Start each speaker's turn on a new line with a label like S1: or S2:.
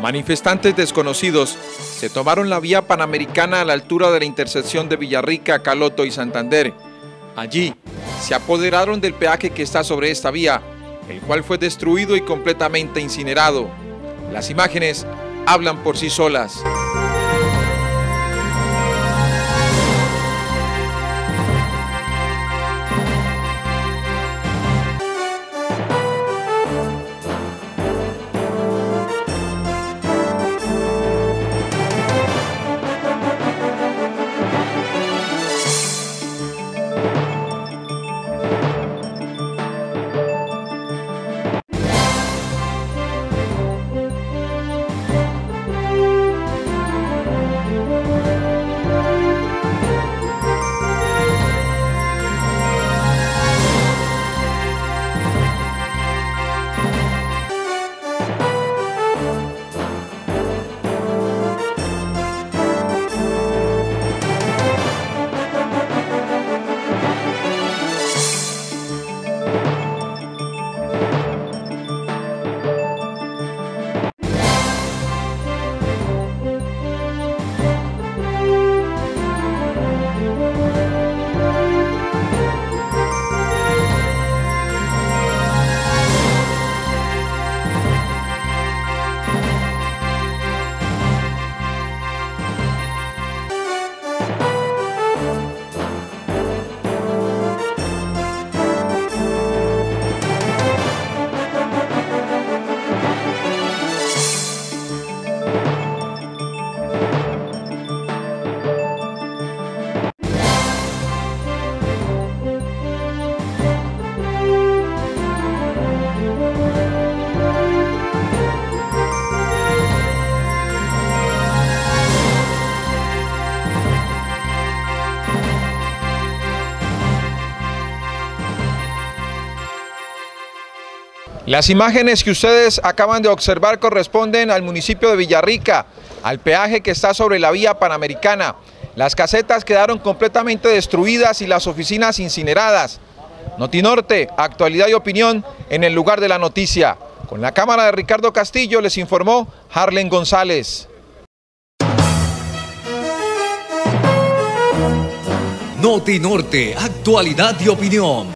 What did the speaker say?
S1: Manifestantes desconocidos se tomaron la vía panamericana a la altura de la intersección de Villarrica, Caloto y Santander. Allí se apoderaron del peaje que está sobre esta vía, el cual fue destruido y completamente incinerado. Las imágenes hablan por sí solas. Las imágenes que ustedes acaban de observar corresponden al municipio de Villarrica, al peaje que está sobre la vía panamericana. Las casetas quedaron completamente destruidas y las oficinas incineradas. Notinorte, actualidad y opinión en el lugar de la noticia. Con la cámara de Ricardo Castillo les informó Harlen González.
S2: Notinorte, actualidad y opinión.